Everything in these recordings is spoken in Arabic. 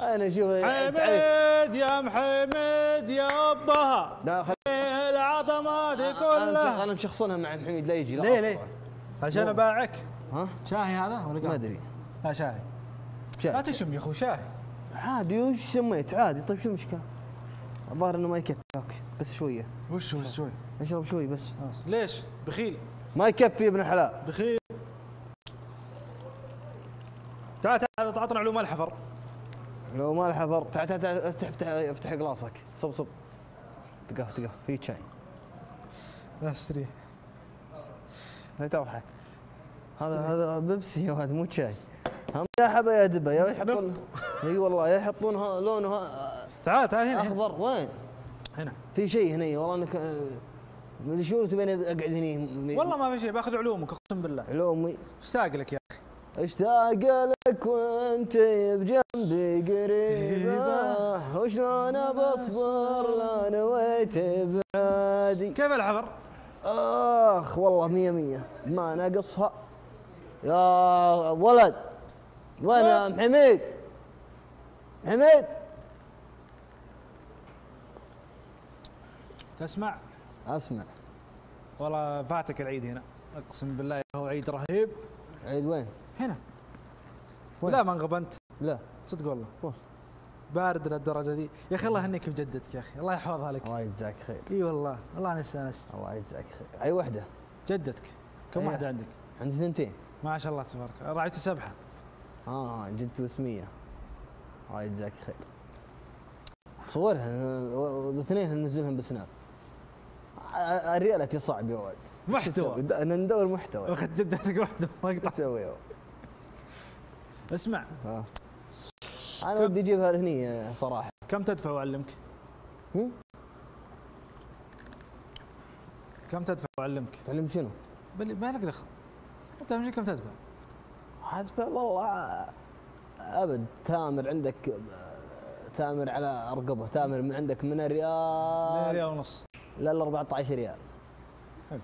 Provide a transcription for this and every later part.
أنا شوف حميد يا محمد يا ابها لا خل... العظمات كلها. أنا مشخصنها مع محمد لا يجي لا ليه. ليه؟ عشان اباعك ها؟ شاهي هذا ولا ما؟ أدري. لا شاهي شاي. لا تشم يا اخو شاهي عادي وش سميت؟ عادي. طيب شو المشكلة؟ الظاهر إنه ما يكفي بس شوية. وش وش شوي؟ أشرب شوي بس. ليش؟ بخيل. ما يكفي يا ابن الحلال. بخيل. تعال تعال تعطنا علوم الحفر. لو ما الحفر. تعال تعال تعال افتح افتح افتح قلاصك. صب صب. تقف تقف. في شاي لا اشتريه لا تضحك هذا هذا بيبسي يا ولد مو شاي هم يا حبا يا دبا يا يحطون إي والله يا يحطون ها- لونه ها- تعال تعال هنا. هنا, أخضر. وين؟ هنا. في شيء هنا والله إنك آه، مدري شو تبين أقعد هني والله ما في شيء بأخذ علومك أقسم بالله. علومي اشتاق لك يا أخي؟ اشتاق لك وانت بجنبي قريبة. وشلون بصبر لا نويت بعادي. كيف الحفر؟ آخ والله مية مية. ما ناقصها يا ولد وين يا محمد محمد تسمع؟ أسمع. والله فاتك العيد هنا. أقسم بالله هو عيد رهيب. عيد وين؟ هنا. وين؟ لا ما انغبنت. لا. صدق والله. وين؟ بارد للدرجة ذي يا أخي الله يهنيك بجدتك يا أخي. الله يحفظها لك. الله يجزاك خير. إي والله. والله أنا استأنست. الله يجزاك خير. أي وحدة؟ جدتك. كم أي. واحدة عندك؟ عندي ثنتين ما شاء الله تبارك. راعيتي سبحة. آه جدت اسمية الله يجزاك خير. صورها الاثنين ننزلهم بسناب. الريالتي صعب يا ولد محتوى. ندور محتوى. اخذ جدتك واحدة شو مقطع تسوي؟ اسمع ها. أنا ودي اجيبها هني صراحة كم تدفع وأعلمك؟ كم تدفع وأعلمك؟ تعلم شنو؟ بل ما لك دخل أنت أهم شيء كم تدفع؟ حسب والله أبد تامر عندك تامر على ارقبه تامر من عندك من الريال ريال ونص لا ال 14 ريال حلو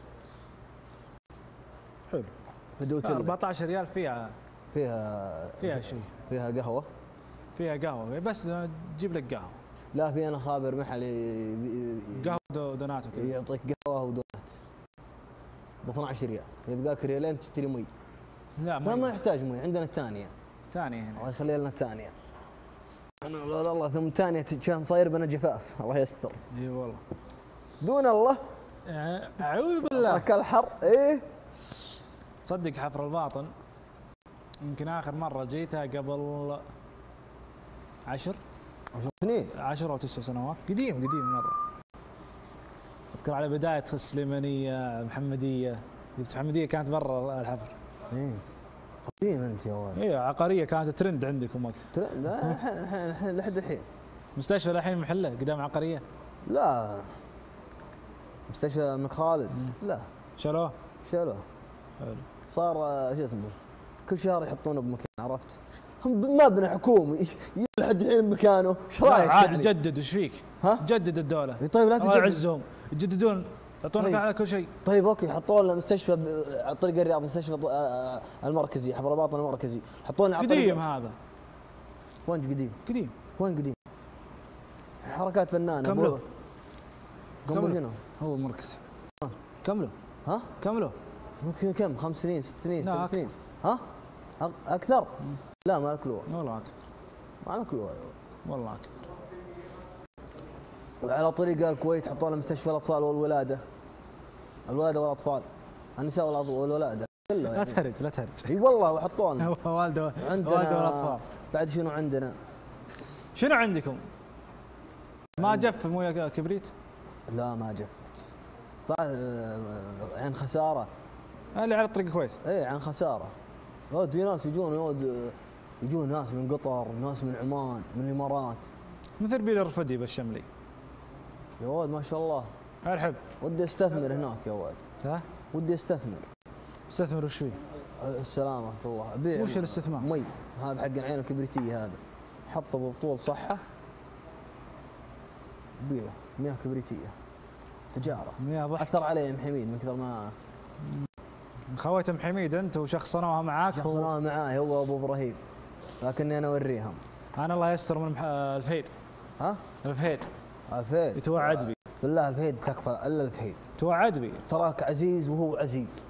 لك 14 ريال فيها فيها فيها شيء. فيها قهوة. فيها قهوة. بس تجيب لك قهوة. لا في أنا خابر محل ي- ي- قهوة دو- دونات وكذا. يعطيك قهوة ودونات. ب 12 ريال. يبقى لك ريالين تشتري مي. لا ما ما يحتاج مي. عندنا الثانية ثانية هنا. الله يخلي لنا الثانية أنا لا لا الله ثم الثانية كان صاير بنا جفاف. الله يستر. إي والله. دون الله. أه، أعوذ بالله. ذاك الحر إيه. صدق حفر الباطن. يمكن آخر مرة جيتها قبل عشر. عشر سنين. عشر أو تسع سنوات. قديم قديم مرة. أذكر على بداية السليمانيه محمدية. جبت محمدية كانت برا الحفر. إيه. قديم أنت يا ولد اي عقارية كانت ترند عندكم وقتها. ترى لا الحين لحد الحين. مستشفى الحين محله قدام عقارية. لا. مستشفى الملك خالد. لا. شالوه؟ شالوه. حلو. صار شو اسمه؟ كل شهر يحطونه بمكان عرفت هم مبنى حكومي لحد الحين بمكانه إيش رأيك عاد يعني؟ جدد إيش فيك؟ ها؟ جدد الدولة إي طيب لا تجدد يعزهم يجددون يعطونك طيب. على كل شيء طيب أوكي حطوا لنا مستشفى ب- على طريق الرياض مستشفى ط- آه، المركزي حفر الباطن المركزي حطوا لنا قديم هذا وين قديم؟ قديم وين قديم؟ حركات فنانة كملوا. كم كملوا. شنو؟ هو المركز كملوا ها؟ كملوا ممكن كم؟ خمس سنين ست سنين سبع. سنين ها؟ أكثر؟ لا ما لك لوع والله أكثر. ما لك لوع والله أكثر. وعلى طريق الكويت حطوا لنا مستشفى الأطفال والولادة. الولادة والأطفال. النساء والولادة. كله لا يعني. تهرج لا تهرج. إي والله وحطوا لنا والده والدة عندنا والأطفال. بعد شنو عندنا؟ شنو عندكم؟ ما جف مويه كبريت؟ لا ما جبت طلع عن خسارة. اللي على طريق الكويت؟ إي عن خسارة. في ناس يجون آه، يجون ناس من قطر ناس من عمان من الإمارات. مثل بيل الرفدي بالشملي. يا ولد ما شاء الله. أرحب. ودي أستثمر هناك يا ولد ها؟ ودي أستثمر. أستثمر وش فيه؟ السلامة الله. أبيع وش الاستثمار؟ مي. هذا حق العين الكبريتية هذا. حطه ببطول صحة. بيعه مياه كبريتية. تجارة. مياه ضحك. أثر علي ام حميد من كثر ما خويتم حميد انت وشخصنوها معاك و... شخصناها معاي هو وابو إبراهيم. لكني أنا أوريهم. أنا الله يستر من مح... الفهيد. ها؟ الفهيد. الفهيد؟ يتوعد بي. بالله الفهيد تكفى إلا الفهيد. توعد بي. تراك عزيز وهو عزيز.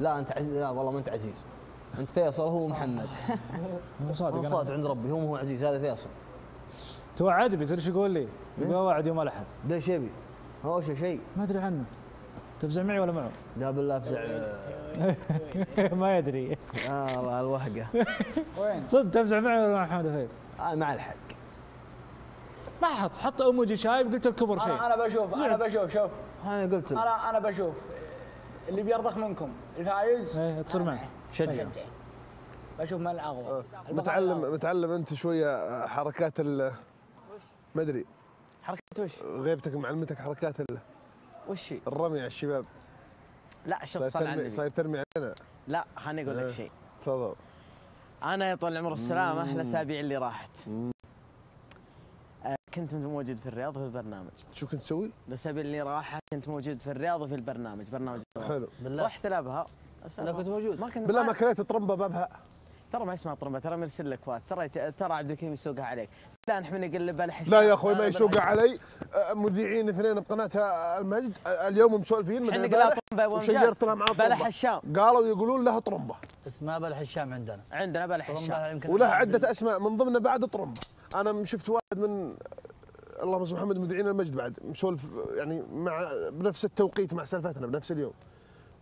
لا أنت عزيز. لا والله ما أنت عزيز. أنت فيصل هو محمد. مو صادق أنا أنا. صادق عند ربي هو هو عزيز هذا فيصل. توعد بي تدري إيش يقول لي؟ إيه؟ يقول اوعد يوم الاحد ده شيبي هو شيء شيء ما أدري عنه. تفزع معي ولا معه؟ لا بالله أفزع. ما يدري. آه الوهقة. وين؟ صدق تفزع معي ولا مع محمد الفهيد؟ آه مع الحق. ما حط حط ايموجي شايب قلت الكبر شيء. أنا أنا بشوف أنا بشوف شوف. أنا قلت أنا أنا بشوف. اللي بيرضخ منكم الفايز إيه تصير معي. شجع. بشوف من الأقوى. متعلم متعلم أنت شوية حركات ال ما أدري. حركة وش؟ غيبتك معلمتك حركات ال- وش هي؟ الرمي على الشباب لا شوف صاير صل على النبي صاير ترمي علينا لا خليني أقول لك إيه. شيء. تفضل. أنا يا طول العمر والسلامه الاسابيع اللي راحت. آه، كنت موجود في الرياض في البرنامج. شو كنت تسوي؟ الأسابيع اللي راحت كنت موجود في الرياض في البرنامج. برنامج. حلو. بالله. رحت الابها أنا كنت موجود. ما كنت بالله ما ما كليت طرمبه بأبها. ترى ما اسمها طرمبه ترى مرسل لك واتس ترى ترى عبد الكريم يسوقها عليك. لا نحن نقلب على لا يا أخوي ما يسوق علي. مذيعين اثنين بقناه المجد اليوم مسولفين مثل وشيرت لها معاه بلح الشام قالوا يقولون لها طرمبة. اسمها بلح الشام عندنا. عندنا بلح الشام ولها عدة أسماء من ضمنها بعد طرمبة. أنا شفت واحد من اللهم صل محمد مذيعين المجد بعد مسولف يعني مع بنفس التوقيت مع سالفتنا بنفس اليوم.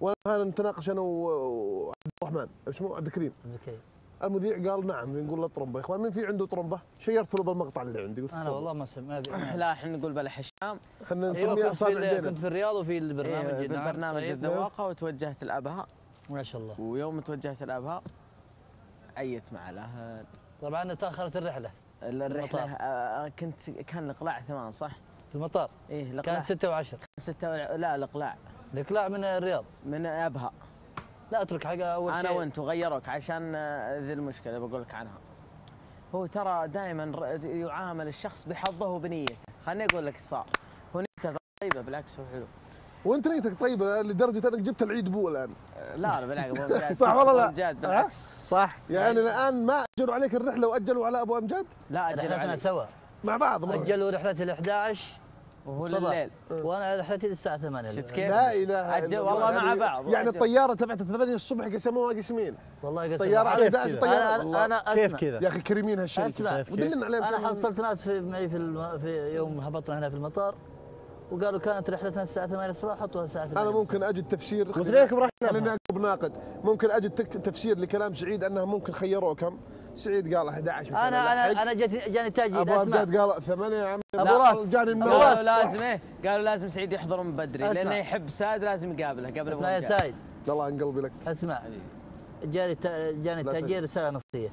وأنا نتناقش أنا وعبد الرحمن. اسمه عبد الكريم. okay. المذيع قال نعم نقول له طرمبه يا إخوان مين في عنده طرمبه؟ share ت له بالمقطع اللي عندي قلت أنا. والله ما سمعت لا إحنا نقول بلح الشام إحنا أيوه نسميها كنت في, اصابع زينب. كنت في الرياض وفي البرنامج إيه، نعم. بالبرنامج طيب. الذواقه وتوجهت الابها ما شاء الله. ويوم توجهت الابها عيت مع الأهل. طبعا تاخرت الرحلة. الرحلة آه، كنت كان الإقلاع ثمان صح؟ في المطار. إيه كان الاقلاع 6 و10 ستة ولا- لا الإقلاع. الإقلاع من الرياض. من ابها لا أترك حاجة أول أنا شيء. وأنت وغيروك عشان آه، ذي المشكلة بقول لك عنها. هو ترى دائما يعامل الشخص بحظه وبنيته. خليني أقول لك إيش صار هو نيته طيبة بالعكس هو حلو. وأنت نيتك طيبة لدرجة أنك جبت العيد بو الآن. لا لا بالعكس. صح والله لا؟ أبو أمجاد بالعكس. صح. يعني الآن ما اجروا عليك الرحلة وأجلوا على أبو امجد لا أجل رحلتنا علي سوا. مع بعض. أجلوا رحلة ال 11 وهو. الليل وأنا رحلتي للساعة 8 شفت كيف؟ لا إله إلا والله الله مع يعني بعض يعني. الطيارة تبعت 8 الصبح قسموها قسمين والله قسم طيارة على 11 أنا طيارة والله. أنا كيف أسمع كذا؟ يا أخي كريمين هالشركه أسمع ودلنا عليهم أنا. حصلت ناس في معي في, الم... في يوم هبطنا هنا في المطار وقالوا كانت رحلتنا الساعة 8 الصباح حطوها الساعة 8 أنا ممكن أجد تفسير قلت لكم راح خليني اقلب ناقد ممكن أجد تك- تفسير لكلام سعيد انها ممكن خيروكم سعيد قال 11 مشان أنا أنا. أنا جت جاني تاجيل أبو امجد قال 8 يا عمي أبو لا، راس. جاني أبو النوم راس. قالوا لازم إيه؟ قالوا لازم سعيد يحضر من بدري أسمع. لأنه يحب ساد لازم يقابله قبل أسمع يا. سايد الله عن قلبي لك. أسمع. جاني جاني تاجيل رساله نصيه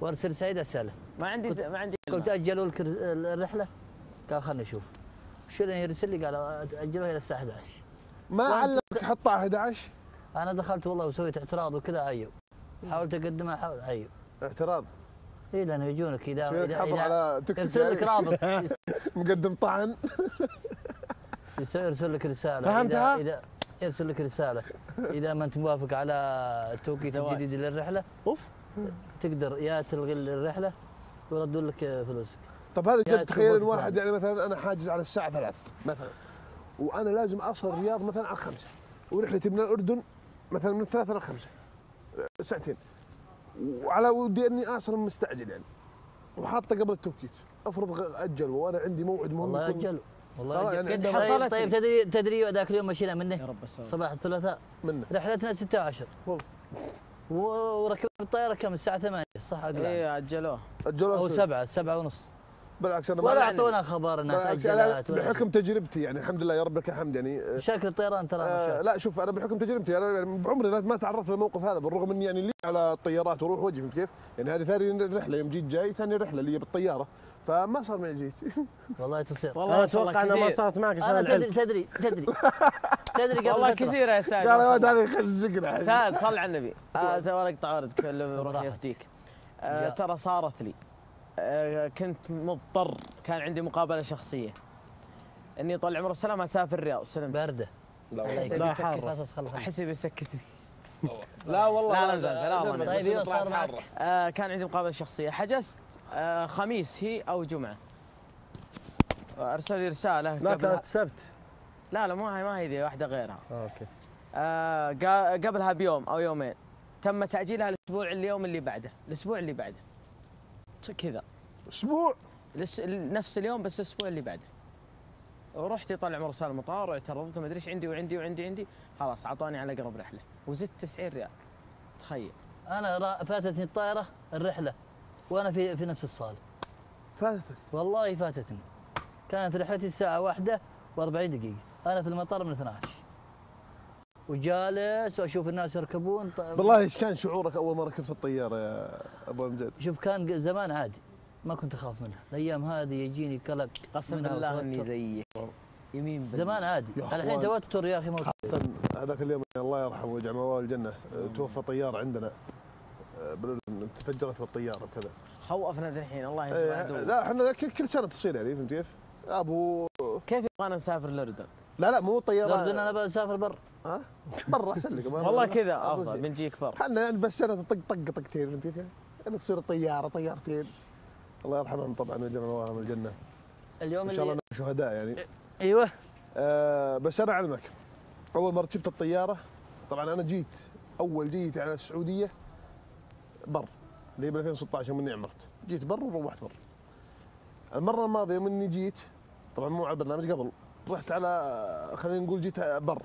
وأرسل سعيد أسأله. ما عندي ما عندي قلت أجلوا لك الر- الرحلة؟ قال خلنا نشوف. اللي يرسل لي قال اجلوها إلى الساعة 11 ما علمك حطها 11 أنا دخلت والله وسويت اعتراض وكذا أيوه. حاولت أقدمها حاول أيوه. اعتراض؟ اي لأنه يجونك اذا اذا, حضر إذا على تيك توك يرسل لك يعني. رابط. مقدم طعن. يرسل لك رسالة. فهمتها؟ اذا, إذا يرسل لك رسالة. إذا ما أنت موافق على التوقيت. الجديد للرحلة أوف. تقدر يا تلغي الرحلة ويردوا لك فلوسك. طب هذا يا جد تخيل ان واحد يعني مثلا أنا حاجز على الساعة 3 مثلا وأنا لازم أوصل الرياض مثلا على الخمسة ورحلتي من الأردن مثلا من الثلاثة للخمسة ساعتين. وعلى ودي إني أصلا مستعجل يعني وحاطه قبل التوقيت. أفرض أجلوا وأنا عندي موعد مهم والله أجلوا. والله. يعني قد طيب, حصلت طيب تدري تدري ذاك اليوم مشينا يا منه رب السلام. صباح الثلاثاء. منه. رحلتنا 16 و- وركبنا الطياره كم؟ الساعة 8 صح اقلع إيه اجلوه اجلوا أو 7 7 ونص. بالعكس أنا ولا ما- أعطونا خبر انها بالعكس أنا تاجلت ولا بحكم تجربتي يعني الحمد لله يا رب لك الحمد يعني. آه، شكل الطيران ترى آه. لا شوف أنا بحكم تجربتي أنا يعني بعمري ما تعرضت للموقف هذا بالرغم اني يعني لي على الطيارات وأروح وأجي فهمت كيف؟ يعني هذه ثاني رحلة يوم جيت جاي ثاني رحلة اللي هي بالطيارة فما صار معي شيء. والله تصير. والله أنا أتوقع انها ما. صارت معك عشان أنا تدري تدري تدري. تدري قبل والله فترة. كثير يا ساد قال يا ولد هذا يخزقنا. ساد صل على النبي. ترى اقطع وردك جاء. ترى صارت لي. كنت مضطر كان عندي مقابله شخصيه اني طال عمر السلام اسافر الرياض سلمت بارده لا الله والله. لا احس بيسكتني لا والله لا، لا، لا، طيب، إيه طلعت صار معك؟ آه كان عندي مقابله شخصيه حجزت آه خميس هي أو جمعه ارسل لي رساله لا كانت سبت لا لا ما هي ما هي ذي واحدة غيرها آه، أوكي آه قبلها بيوم أو يومين تم تاجيلها الأسبوع اليوم اللي بعده الأسبوع اللي بعده كذا أسبوع. الأس- نفس اليوم بس الأسبوع اللي بعده. ورحت يطلع مرسال المطار واعترضت ما أدري إيش عندي وعندي وعندي عندي خلاص أعطاني على أقرب رحلة. وزدت 90 ريال. تخيل. أنا را- فاتتني الطائره الرحلة. وأنا في في نفس الصالة. فاتتك؟ والله فاتتني. كانت رحلتي الساعة واحدة و40 دقيقة. أنا في المطار من 12 وجالس واشوف الناس يركبون. ط- بالله إيش كان شعورك أول ما ركبت الطيارة يا أبو أمجد؟ شوف كان زمان عادي. ما كنت أخاف منها الأيام هذه يجيني قلق قسم بالله اني. زيك يمين بالله زمان عادي الحين. توتر يا أخي خاصة هذاك اليوم الله يرحمه ويجعل موال الجنة آه، توفى طيار عندنا آه، بالأردن تفجرت بالطيارة وكذا خوفنا الحين الله آه، عدو. لا إحنا كل سنة تصير يعني فهمت كيف؟ ابو كيف يبغانا نسافر الأردن؟ لا لا مو طيارة الأردن أنا بسافر بر ها برا أحسن لك والله كذا أفضل أفضل. بنجيك بر إحنا يعني بس سنة طق طق طقتين فهمت كيف؟ يعني تصير طياره طيارتين الله يرحمهم طبعا ويجعل مواهم الجنة. اليوم إن شاء الله اللي شهداء يعني. إيوه. آه بس أنا أعلمك أول مرة ركبت الطيارة طبعا أنا جيت أول جيت على السعودية بر اللي هي ب 2016 يوم اني عمرت. جيت بر وروحت بر. المرة الماضية يوم اني جيت طبعا مو على البرنامج قبل. رحت على خلينا نقول جيت بر.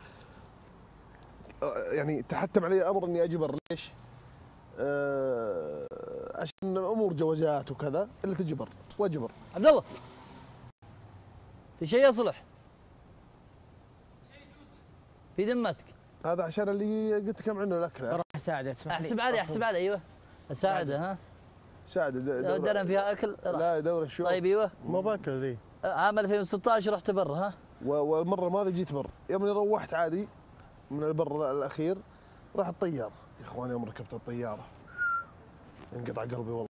آه، يعني تحتم علي أمر إني أجي بر. ليش؟ آه عشان امور جوازات وكذا إلا تجي بر واجي بر عبد الله في شيء يصلح في ذمتك. هذا عشان اللي قلت كم عنه الأكل. راح أساعده اسمح لي. أحسب علي أحسب علي أيوه. أساعده ها. ساعد لو درن فيها أكل راح. لا دور الشوق طيب أيوه. ما باكل ذي. عام 2016 رحت بر ها. والمرة الماضية جيت بر يوم اني روحت عادي من البر الأخير راح الطيارة. يا إخوان يوم ركبت الطيارة. انقطع قلبي والله.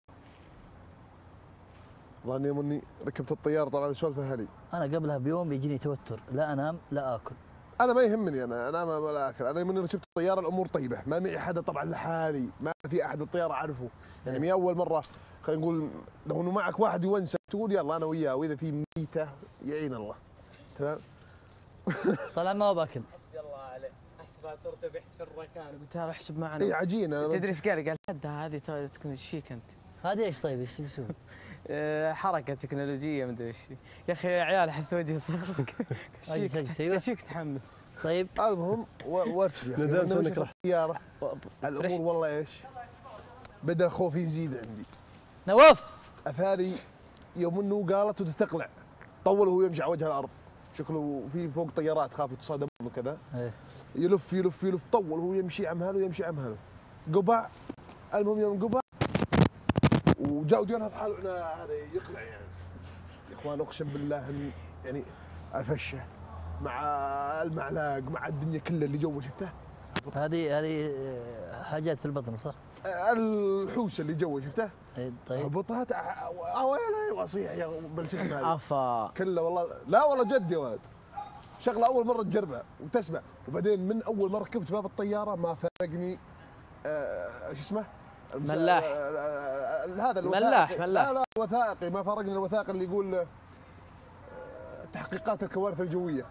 إني يوم اني ركبت الطيارة طبعا سولفه أهلي أنا قبلها بيوم يجيني توتر لا أنام لا آكل. أنا ما يهمني أنا أنا ما ولا آكل. أنا من ركبت الطيارة الأمور طيبة. ما معي حدا طبعا لحالي ما في أحد بالطيارة أعرفه. يعني من أول مرة خلينا نقول لو إنه معك واحد يونسك تقول يلا أنا وياه وإذا في ميتة يعين الله. تمام؟ طلع ما هو باكل. ترتبحت في الركان قلت له احسب معنا اي عجينه تدري إيش قال؟ قال حد هذه تو- تكون إيش فيك أنت؟ هذه إيش طيب إيش يسوي؟ آه، حركة تكنولوجية مدري إيش يا أخي يا عيال أحس وجهي صغر إيش فيك؟ تحمس؟ طيب المهم و- وارتب يعني ندمت شفت رحت. الطياره فرحت. الأمور والله إيش بدا الخوف يزيد عندي نواف أثاري يوم إنه قالت وتقلع طول وهو يمشي على وجه الأرض شكله في فوق طيارات خاف يتصادم وكذا. إيه. يلف يلف يلف طول وهو يمشي عمهاله يمشي عمهاله قبع. المهم يوم قبع. وجاء وديان هذا هذا يقلع يعني. يا إخوان أقسم بالله يعني الفشه مع المعلاق مع الدنيا كلها اللي جوا شفته. هذه هذه آه، حاجات في البطن صح؟ الحوسه اللي جوا شفته؟ إيه، طيب. هبطت اويلي واصيح يا بل شو اسمه هذا افا كله والله. لا والله جد يا ولد. شغلة أول مرة تجربها وتسمع. وبعدين من أول ما ركبت باب الطيارة ما فرقني آه شو اسمه؟ ملاح. آه، آه، آه، هذا الوثائقي. ملاح، ملاح. لا لا وثائقي ما فرقني الوثائق اللي يقول آه، تحقيقات الكوارث الجوية.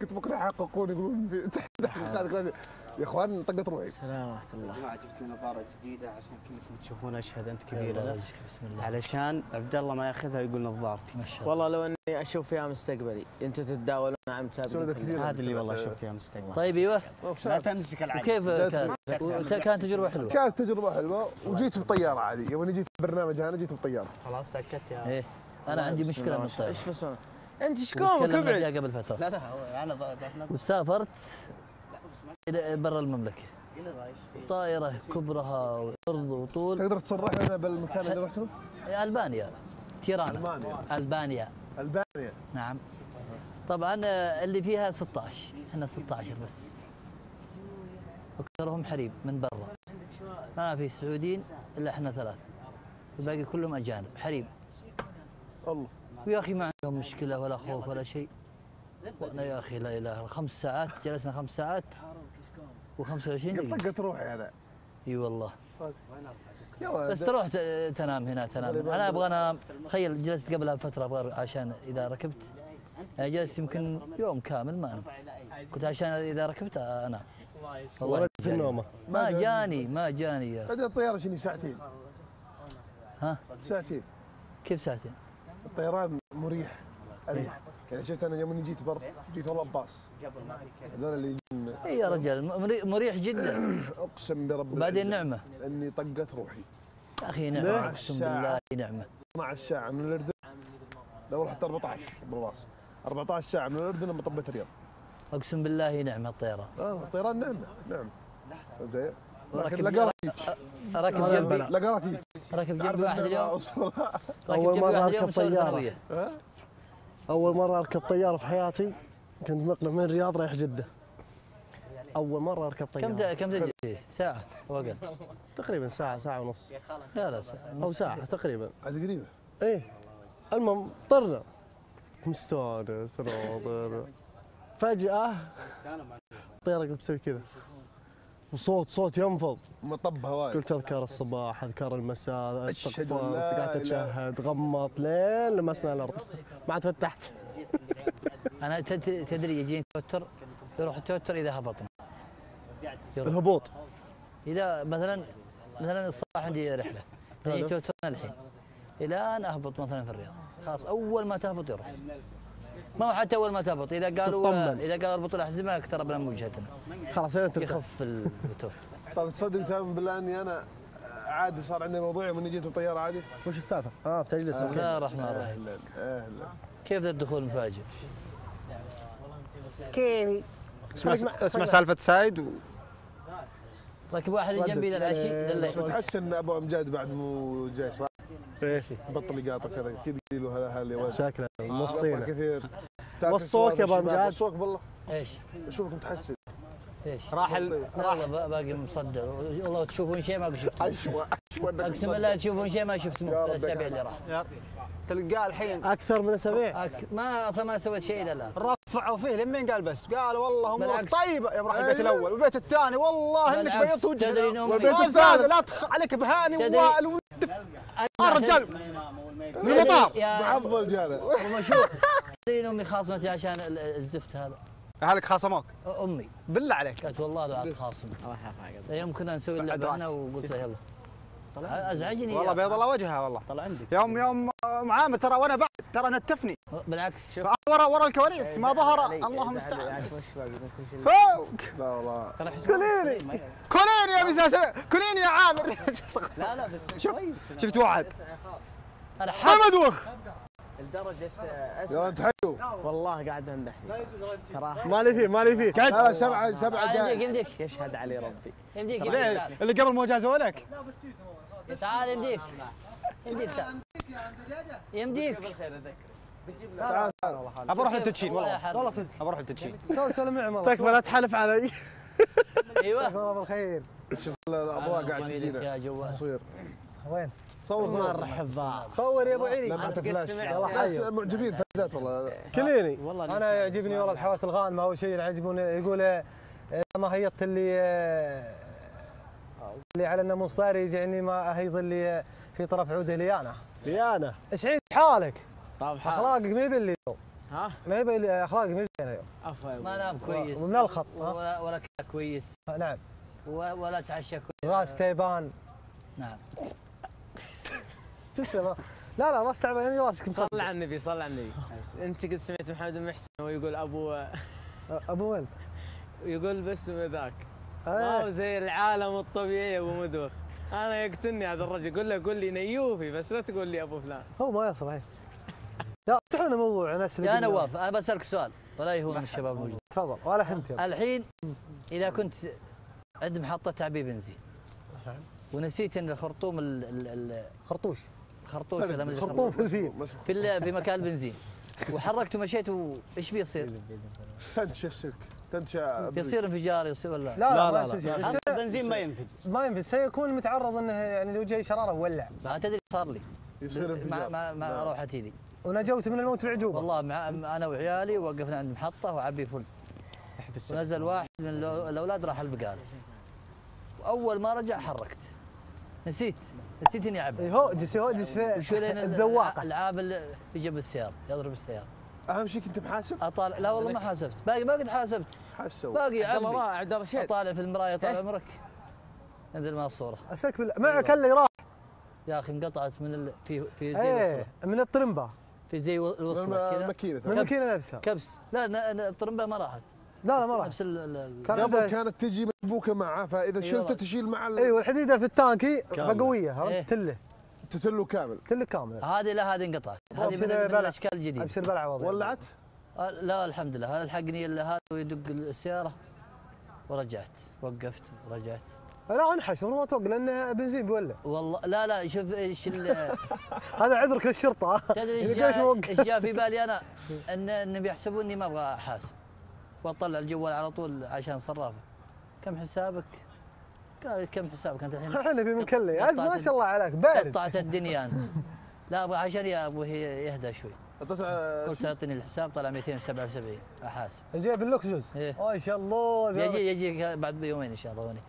كنت بكره يحققون يقولون في تحقيقات الكوارث يا إخوان طقت روحي سلام ورحمة الله. جماعة جبت لي نظارة جديدة عشان كلكم تشوفون أشهد أنت الله كبيرة يجزيك، بسم الله. علشان عبد الله ما يأخذها ويقول نظارتي. ما شاء الله. والله لو إني أشوف فيها مستقبلي. أنتم تتداولون تسابقون كثير هذا اللي والله أشوف فيها مستقبل طيب أيوه. لا تمسك كان؟ وت- كانت؟ تجربة حلوة. كانت تجربة حلوة. وجيت بطيارة عادي. يوم اني جيت برنامج أنا جيت بطيارة. خلاص تأكدت يا إيه. أنا عندي مشكلة الله من الله. الطياره إيش بس؟ أنت إيش كومك تكلمنا ابعد فيها قبل فترة. لا لا هو أنا ض- ضعفنا وسافرت إلى برا المملكة. طائرة كبرها وعرض وطول. تقدر تصرح لنا بالمكان اللي رحت له؟ ألبانيا. تيرانا ألمانيا. ألبانيا. ألبانيا. نعم. طبعا اللي فيها 16 إحنا 16 بس. أكثرهم حريم من برا. ما في سعوديين إلا إحنا ثلاث الباقي كلهم أجانب. حريم. الله. ويا أخي ما عندهم مشكلة ولا خوف ولا شيء. وأنا يا أخي لا إله إلا الله. خمس ساعات جلسنا خمس ساعات. و25 دقيقة. طقت روحي أنا إي والله. بس تروح تنام هنا تنام. أنا أبغى أنام. تخيل جلست قبلها بفترة أبغى عشان إذا ركبت. يعني جلست يمكن يوم كامل ما نمت كنت عشان إذا ركبت أنام. والله في النومة. ما جاني. ما جاني يا بعدين الطيارة شنو؟ ساعتين. ها؟ ساعتين. كيف ساعتين؟ الطيران مريح أريح. يعني شفت أنا يوم جيت برض جيت والله باص. هذول اللي اي يا مري- مريح جدا. أقسم برب بعدين نعمة. إني طقت روحي. يا أخي نعمة. أقسم بالله نعمة. 12 ساعه من الأردن. لو رحت 14 بالباص 14 ساعة من الأردن لما طبيت الرياض أقسم بالله نعمة الطيران. آه الطيران نعمة نعم فهمت؟ لكن راكب- جنبي. لقراتيك راكب جنبي واحد اليوم. راكب واحد أركب مسوي طيارة. ثانويه أول مرة أركب طيارة في حياتي. كنت مقلع من الرياض رايح جدة. أول مرة أركب كم طيارة. ت- كم تجي؟ ساعة أقل تقريبا ساعة ساعة ونص. لا لا ساعة. أو ساعة تقريبا. عاد قريبة؟ إيه. المهم طرنا. مستانس ناظر فجأة الطياره قلت تسوي كذا. وصوت صوت ينفض. مطب هواي. قلت اذكر الصباح اذكر المساء لا قعدت أتشهد غمضت لين لمسنا الأرض. ما عاد فتحت. أنا تدري يجيني توتر؟ يروح التوتر إذا هبطنا. الهبوط. إذا مثلا مثلا الصباح عندي رحلة. يجي توتر الحين. إلى أن أهبط مثلا في الرياض. خلاص أول ما تهبط يروح. ما هو حتى أول ما تهبط. إذا قالوا تطمن. إذا قالوا أربطوا الأحزمة اقتربنا من وجهتنا. خلاص ترتاح يخف ال- التوتر طيب تصدق تؤمن بالله إني أنا عادي صار عندي موضوع يوم اني جيت بطيارة عادي؟ وش السالفة؟ آه بتجلس بسم أوكي الله الرحمن الرحيم أهلا أهلا. كيف ذا الدخول المفاجئ؟ كيني. اسمع اسمع سالفة سايد و... ركب واحد اللي جنبي العشي ذا بس الليل تحس ان أبو أمجاد بعد مو جاي. صح؟ إيه. بطل يقاطع كذا أكيد يقولوا هذا هذا اللي ولد شكله موصينا كثير. وصوك يا أمجاد. وصوك بالله. إيش؟ اشوفك متحسن. إيش؟ راح والله با- باقي مصدع. والله تشوفون شيء ما شفت اشوى اشوى إنك أقسم بالله تشوفون شيء ما شفت يا رب الأسابيع اللي راح. تلقاه الحين. أكثر من أسابيع. أك- ما أصلا ما سويت شيء إلى الآن. رفعوا فيه لمين قال بس؟ قال والله أمورك بالعكس. طيبة. يا راح البيت الأول والبيت الثاني والله إنك بيضت وجهك والبيت الثالث لا تخ عليك بهاني ووائل و- الرجال من المطار. يا معضل هذا ومشوق تدري ان أمي خاصمتي عشان ال- الزفت هذا. اهلك خاصموك؟ أمي. بالله عليك. قالت والله لو عاد خاصم. يوم كنا نسوي اللعبة. هنا وقلت لها أزعجني والله بيض الله وجهها والله. طلع عندك يوم يوم آه، معامل ترى وأنا بعد ترى نتفني. بالعكس. ورا ورا الكواليس ما ظهر. اللهم المستعان فوق. لا والله. كليني كليني يا بزاز كليني يا عامر. لا لا بس شوف شفت واحد. أنا حمد وخ. لدرجة آه، يلا انت حلو. والله قاعد امدحني صراحة مالي فيه مالي فيه. لا سبعه سبعة يمديك جاي يمديك يشهد علي ربي. يمديك؟ يمديك. اللي قبل مو جازوا لك؟ تعال يمديك. يمديك. تعال يمديك. تعال ابى أروح للتدشين والله والله. والله ابى أروح للتدشين سوي سلام معي مرة تكفى لا تحلف علي. أيوه. الله بالخير. شوف الأضواء قاعد يمديك تجينا. يا جوال. تصوير وين؟ صور صور. مرحب بعض صور يا أبو علي. لما فلاش ناس معجبين فازات والله. كليني. أنا يعجبني والله الحوات الغانمة. أول شيء يعجبوني يقول آه، ما هيضت اللي آه، اللي على الناموس طاري يجعني ما أهيض اللي في طرف عوده لي انا ليانا. إيش عيد حالك؟ طاب حال أخلاقك ما يبي لي اليوم. ها؟ ما يبي لي أخلاقك ما يبي لي اليوم. عفوا ما. نام كويس. ومن الخط؟ ولا ولا كويس. نعم. ولا تعشى كويس. راس تيبان. نعم. تسلم. لا لا راس تعبان يعني راسك صل على النبي صل على النبي. أنت قد سمعت محمد بن محسن وهو يقول أبو أبو وين؟ يقول باسم ذاك ما آه. هو زي العالم الطبيعي أبو مدوخ أنا يقتلني هذا الرجل. قول له قول لي نيوفي بس لا تقول لي أبو فلان. هو ما يصلح. لا افتحونا موضوع نفس اللي يا. نواف أنا بسألك سؤال. ولا يهون الشباب موجود. تفضل. ولا حنت يلا. الحين إذا كنت عند محطة تعبئه بنزين ونسيت أن الخرطوم ال- ال- ال- خرطوش. الخرطوش ولا ما خرطوم في الفيل في ال- في مكان البنزين. وحركت ومشيت إيش بيصير؟ تنتش السلك تنتش يا أبري. بيصير انفجار يصير ولا؟ لا لا, ما يصير. أصلا البنزين ما ينفجر. ما ينفع سيكون متعرض إنه يعني لو جاي شرارة ولع ما تدري صار لي. يصير انفجار. مع مع روحتي ذي ونجوت من الموت بعجوبه والله مع أنا وعيالي وقفنا عند محطة وعبي فل. ونزل واحد من الأولاد راح البقالة. واول ما رجع حركت. نسيت. نسيت إني في وشو لين الذواقة. العاب اللي في جنب السيارة يضرب السيارة. أهم شيء كنت محاسب اطالع لا والله ما حاسبت. باقي ما قد حاسبت. حاسه باقي عبد الله عبد الرشيد أطالع في المرايه طال عمرك. انزل مع الصورة أسألك بالله معك اللي راح. يا أخي انقطعت من ال... في في زي إيه الوصله من الطرمبة. في زي الوصله الماكينة. الماكينة نفسها. كبس. لا الطرمبة ما راحت. لا لا ما راح. نفس عنده كانت تجي مسبوكه معه فإذا أي شلته. تشيل مع أيوه الحديدة في التانكي. قويه إيه. عرفت؟ تله. تتله كامل. تله كاملة. هذه لا هذه انقطعت. هذه من. الأشكال الجديدة. ابشر بلع وضع ولعت؟ آه، لا الحمد لله. أنا لحقني إلا هذا ويدق السيارة؟ ورجعت. وقفت ورجعت. لا انحش ما توقف لأنه بنزين بيولع. والله لا لا شوف إيش هذا عذرك للشرطة. تدري موقف؟ إيش جاء في بالي أنا؟ ان إنهم يحسبوني ما أبغى أحاسب. واطلع الجوال على طول عشان صرافه. كم حسابك؟ قال كم حسابك أنت الحين؟ إحنا في منكلي عاد ما شاء الله عليك بارد. قطعت الدنيا أنت. لا أبغى عشان أبغى يهدى شوي. آه، قلت أعطيني الحساب طلع 277 أحاسب. جايب اللوكسوس إيه. ما شاء الله يجي يجي بعد بيومين إن شاء الله وني.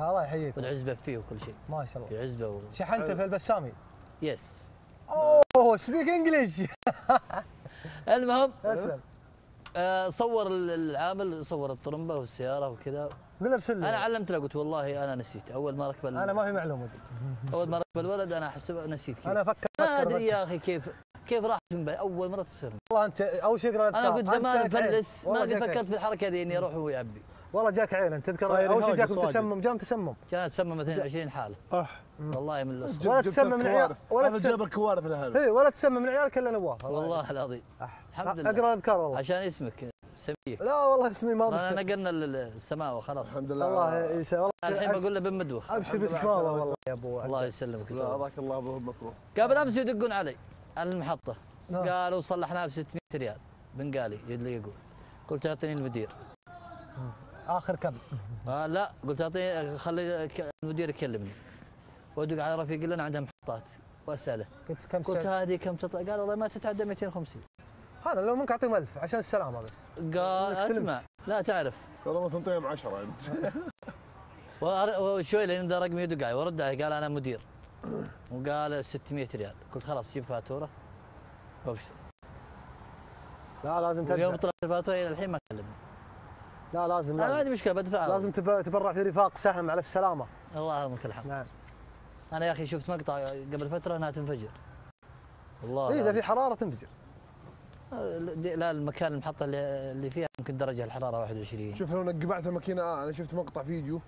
الله يحييك. والعزبة فيه وكل شيء. ما شاء الله. في عزبة و... شحنته في البسامي. يس أوه سبيك انجلش المهم أسلم. آه صور ال- العامل صور الطرمبة والسيارة وكذا. قل ارسل أنا علمت له قلت والله أنا نسيت. أول ما ركب أنا ما في معلومة دي. أول ما ركب الولد أنا احسب نسيت كذا. أنا فكر ما أدري. يا أخي كيف كيف راحت من بالي أول مرة تصير. والله أنت أول شيء أنا أنت زمان جاك. مفلس ما قد جاك. فكرت في الحركة ذي إني أروح ويعبي والله جاك عين. أنت تذكر أول شيء واجد. تسمم جام تسمم. كانت تسمم 22 حالة. والله من جبت- ولا تسمم من. عيال ولا هذا تسمم جاب الكوارث لهذا. اي ولا تسمم من عيالك الا نواف والله. العظيم. الحمد لله. أقرأ الاذكار والله. عشان اسمك. سميك لا والله اسمي ما أنا نقلنا السماء وخلاص. الحمد لله. الله يسلمك والله الحين بقول له بن مدوخ. ابشر باستفاضه والله يا أبو الله يسلمك. لا هذاك الله به مكروه قبل أمس يدقون علي على المحطة. نعم. قالوا صلحناه ب 600 ريال. بنقالي يدلي يقول. قلت أعطيني المدير. آخر كم؟ قال لا قلت اعطيني خلي المدير يكلمني. وادق على رفيق لنا عنده محطات. وأسأله. قلت كم قلت هذه كم تطلع؟ قال والله ما تتعدى 250 هذا لو منك أعطيهم 1000 عشان السلامة بس. قال. أسمع. لا تعرف. والله ما تنطيهم 10 أنت. وشوي لين ذا رقمي يدق علي. ورد علي. قال أنا مدير. وقال 600 ريال. قلت خلاص جيب فاتورة. وأبشر. لا لازم ويوم تدفع طلعت الفاتورة إلى الحين ما كلمني. لا لازم أنا ما عندي مشكلة بدفع. لازم تب- تبرع في رفاق سهم على السلامة. الله يعطيك الحمد. نعم. أنا يا أخي شفت مقطع قبل فترة إنها تنفجر. والله اي إذا. في حرارة تنفجر. لا المكان المحطة اللي اللي فيها يمكن درجة الحرارة 21 شوف لو نقبعت الماكينة آه أنا شفت مقطع فيديو.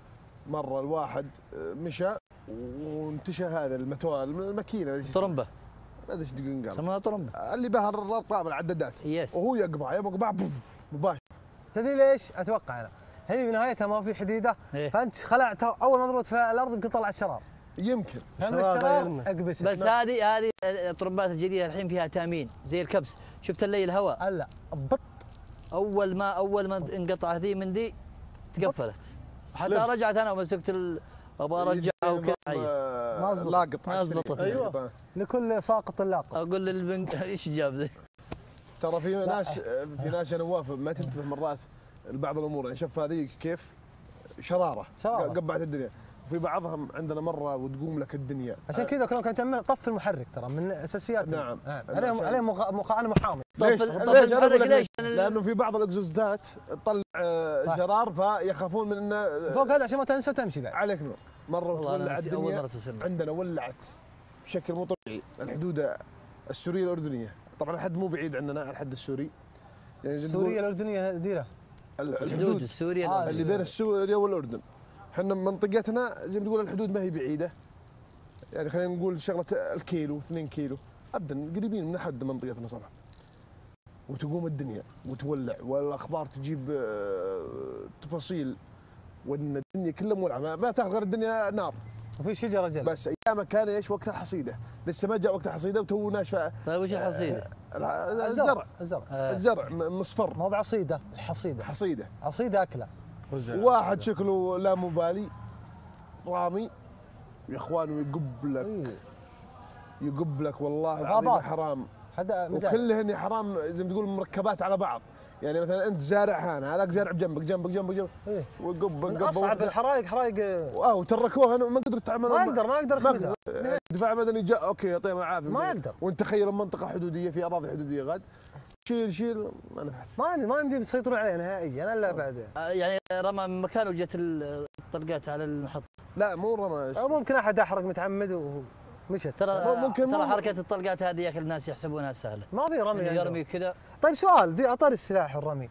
مرة الواحد آه، مشى وانتشى هذا المتو الماكينة. ما طرمبة. أدري إيش ينقال سموها طرمبة. اللي بها الارقام العدادات. يس وهو يقبع يقبع بوف مباشر. تدري ليش؟ أتوقع أنا. هي في نهايتها ما في حديدة. إيه. فأنت خلعتها أول ما ضربت في الأرض يمكن طلع الشرار يمكن. شرار الشرار. اقبس بس هذه هذه الطرمبات الجديدة الحين فيها تامين زي الكبس. شفت اللي الهواء؟ الا بط. أول ما أول ما انقطع ذي من ذي تقفلت. حتى لبس. رجعت أنا ومسكت ال- أبغى أرجعها وكذا. أيوه. ما زبط. لاقط ما زبطت. أيوة. لكل ساقط لاقط أقول للبنك إيش جاب ذي؟ ترى في ناس في ناس يا نواف ما تنتبه مرات لبعض الأمور. يعني شوف هذه كيف؟ شرارة. شرارة. قبعت الدنيا. وفي بعضهم عندنا مرة وتقوم لك الدنيا. عشان كذا كلهم تعمل طف المحرك ترى من أساسيات نعم. عليهم عشان- عليهم مغ- مخ- أنا محامي. ليش؟ طف- طف ليش؟ أنا المحرك لك ليش؟ لأنه في بعض الإكزوزات تطلع آه، صح. شرار فيخافون من إنه فوق هذا عشان ما تنسى تمشي بعد. عليك نور. مرة أول الدنيا. عندنا ولعت بشكل مو طبيعي. الحدود السورية الأردنية. طبعا الحد مو بعيد عننا الحد السوري. يعني تقول الأردنية ديرة. ال- الحدود الحدود. السورية آه، اللي بين سوريا والأردن. إحنا منطقتنا زي ما تقول الحدود ما هي بعيدة. يعني خلينا نقول شغلة الكيلو 2 كيلو. ابدا قريبين من حد منطقتنا صراحة. وتقوم الدنيا وتولع والأخبار تجيب آه، تفاصيل وإن الدنيا كلها مولعة. ما- ما تاخذ غير الدنيا نار. وفي شجرة جل. بس ايامها كان إيش؟ وقت الحصيده لسه ما جاء وقت الحصيده وتو ناشفه طيب وش الحصيله؟ الزرع. الزرع. آه. الزرع م- مصفر. ما بعصيدة الحصيدة. حصيدة. عصيده أكلة. واحد شكله لا مبالي. رامي يا إخوان ويقب لك. إيه. يقب لك والله العظيم. حرام. هذا وكلهن حرام زي ما تقول مركبات على بعض. يعني مثلا أنت زارع هنا هذاك زارع بجنبك جنبك جنبك جنبك. إيه. وقب قب. أصعب الحرائق حرائق آه وتركوها ما قدروا يتعاملون ما يقدر ما يقدر يخمدها دفاع مدني جاء أوكي يعطيهم العافية. ما يقدر. وانت تخيل منطقة حدودية في أراضي حدودية غاد. شيل شيل. ما نفعت ما ما يمدي يسيطرون عليه نهائيا إلا بعد آه، يعني رمى من مكان وجت الطلقات على المحطة. لا مو رمى. أو ممكن أحد احرق متعمد ومشت ترى ممكن- ترى حركة الطلقات هذه يا أخي الناس يحسبونها سهلة. ما في رمي يعني. يرمي كذا. طيب سؤال. دي أعطاني السلاح الرمي.